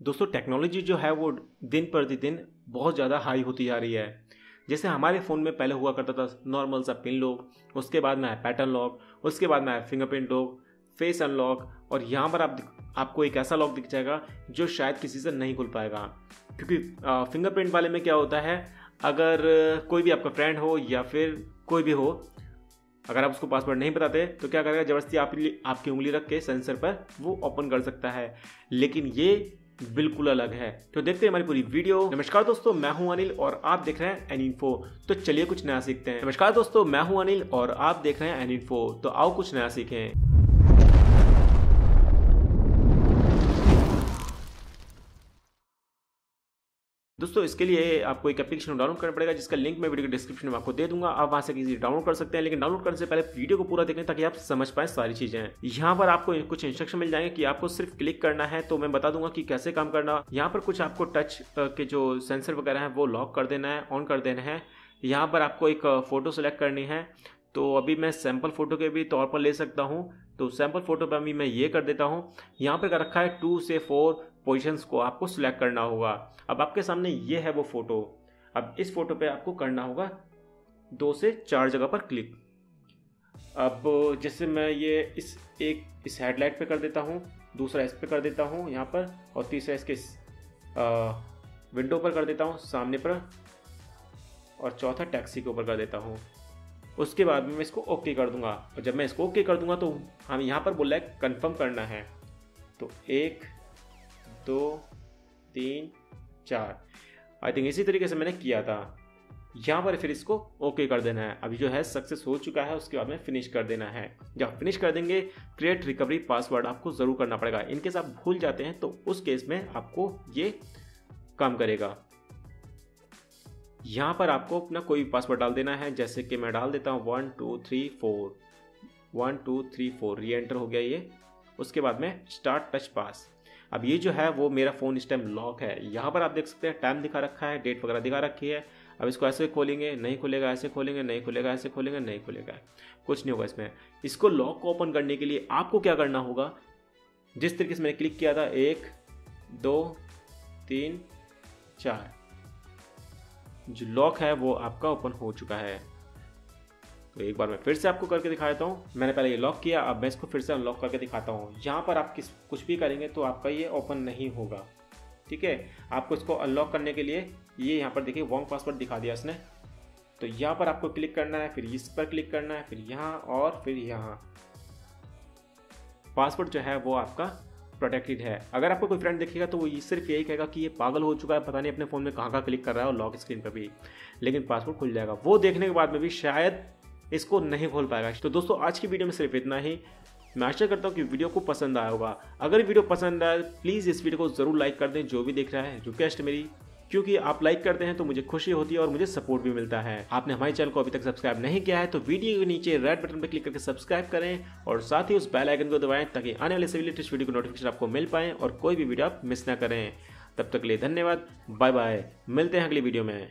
दोस्तों टेक्नोलॉजी जो है वो दिन प्रतिदिन बहुत ज़्यादा हाई होती जा रही है। जैसे हमारे फ़ोन में पहले हुआ करता था नॉर्मल सा पिन लॉक उसके बाद में है पैटर्न लॉक उसके बाद में है फिंगरप्रिंट लॉक फेस अनलॉक और यहाँ पर आप आपको एक ऐसा लॉक दिख जाएगा जो शायद किसी से नहीं खुल पाएगा। क्योंकि फिंगरप्रिंट वाले में क्या होता है, अगर कोई भी आपका फ्रेंड हो या फिर कोई भी हो, अगर आप उसको पासवर्ड नहीं बताते तो क्या करेगा, ज़बरदस्ती आप आपकी उंगली रख के सेंसर पर वो ओपन कर सकता है। लेकिन ये बिल्कुल अलग है। तो देखते हैं हमारी पूरी वीडियो। नमस्कार दोस्तों, मैं हूँ अनिल और आप देख रहे हैं एन इन्फो तो चलिए कुछ नया सीखते हैं। नमस्कार दोस्तों, मैं हूँ अनिल और आप देख रहे हैं एन इन्फो तो आओ कुछ नया सीखें। दोस्तों, इसके लिए आपको एक एप्लीकेशन डाउनलोड करना पड़ेगा, जिसका लिंक मैं वीडियो के डिस्क्रिप्शन में आपको दे दूँगा। आप वहाँ से किसी डाउनलोड कर सकते हैं, लेकिन डाउनलोड करने से पहले वीडियो को पूरा देखें ताकि आप समझ पाए सारी चीज़ें। यहाँ पर आपको कुछ इंस्ट्रक्शन मिल जाएँगे कि आपको सिर्फ़ क्लिक करना है तो मैं बता दूँगा कि कैसे काम करना। यहाँ पर कुछ आपको टच के जो सेंसर वगैरह है, वो लॉक कर देना है ऑन कर देना है। यहाँ पर आपको एक फ़ोटो सेलेक्ट करनी है। तो अभी मैं सैंपल फ़ोटो के भी तौर पर ले सकता हूँ। तो सैंपल फ़ोटो पर अभी मैं ये कर देता हूँ। यहाँ पर कर रखा है टू से फोर पोजिशंस को आपको सिलेक्ट करना होगा। अब आपके सामने ये है वो फ़ोटो अब इस फ़ोटो पे आपको करना होगा दो से चार जगह पर क्लिक अब जैसे मैं ये इस एक इस हेडलाइट पे कर देता हूँ दूसरा इस पे कर देता हूँ यहाँ पर और तीसरा इसके इस, आ, विंडो पर कर देता हूँ सामने पर और चौथा टैक्सी के ऊपर कर देता हूँ। उसके बाद में मैं इसको ओके कर दूँगा। और जब मैं इसको ओके कर दूँगा तो हम यहाँ पर बोल है कन्फर्म करना है। तो एक, दो, तीन, चार। आई थिंक इसी तरीके से मैंने किया था। यहाँ पर फिर इसको ओके कर देना है। अभी जो है सक्सेस हो चुका है, उसके बाद में फिनिश कर देना है। जब फिनिश कर देंगे क्रिएट रिकवरी पासवर्ड आपको ज़रूर करना पड़ेगा। इनकेस आप भूल जाते हैं तो उस केस में आपको ये काम करेगा। यहाँ पर आपको अपना कोई भी पासवर्ड डाल देना है, जैसे कि मैं डाल देता हूँ one two three four one two three four reenter हो गया ये। उसके बाद में स्टार्ट टच पास अब ये जो है, वो मेरा फ़ोन इस टाइम लॉक है। यहाँ पर आप देख सकते हैं टाइम दिखा रखा है डेट वगैरह दिखा रखी है। अब इसको ऐसे खोलेंगे, नहीं खुलेगा, ऐसे खोलेंगे, नहीं खुलेगा, ऐसे खोलेंगे, नहीं खुलेगा। कुछ नहीं होगा इसमें। इसको लॉक को ओपन करने के लिए आपको क्या करना होगा? जिस तरीके से मैंने क्लिक किया था, एक, दो, तीन, चार। जो लॉक है वो आपका ओपन हो चुका है। तो एक बार मैं फिर से आपको करके दिखा देता हूँ। मैंने पहले ये लॉक किया, अब मैं इसको फिर से अनलॉक करके दिखाता हूँ। यहाँ पर आप किस, कुछ भी करेंगे तो आपका ये ओपन नहीं होगा। ठीक है? आपको इसको अनलॉक करने के लिए ये यहाँ पर देखिए वॉन्ग पासवर्ड दिखा दिया इसने। तो यहाँ पर आपको क्लिक करना है, फिर इस पर क्लिक करना है, फिर यहाँ और फिर यहाँ। पासवर्ड जो है वो आपका प्रोटेक्टेड है। अगर आपको कोई फ्रेंड देखेगा तो वो सिर्फ़ यही कहेगा कि ये पागल हो चुका है, पता नहीं अपने फ़ोन में कहाँ कहाँ क्लिक कर रहा है और लॉक स्क्रीन पर भी। लेकिन पासवर्ड खुल जाएगा। वो देखने के बाद में भी शायद इसको नहीं खोल पाएगा। तो दोस्तों, आज की वीडियो में सिर्फ़ इतना ही। मैं आशा करता हूँ कि वीडियो को पसंद आया होगा। अगर वीडियो पसंद आए प्लीज़ इस वीडियो को ज़रूर लाइक कर दें। जो भी देख रहा है रिक्वेस्ट मेरी। क्योंकि आप लाइक करते हैं तो मुझे खुशी होती है और मुझे सपोर्ट भी मिलता है। आपने हमारे चैनल को अभी तक सब्सक्राइब नहीं किया है तो वीडियो के नीचे रेड बटन पर क्लिक करके सब्सक्राइब करें और साथ ही उस बेल आइकन को दबाएँ ताकि आने वाले सभी लेटेस्ट वीडियो को नोटिफिकेशन आपको मिल पाए और कोई भी वीडियो आप मिस ना करें। तब तक के लिए धन्यवाद। बाय बाय मिलते हैं अगली वीडियो में।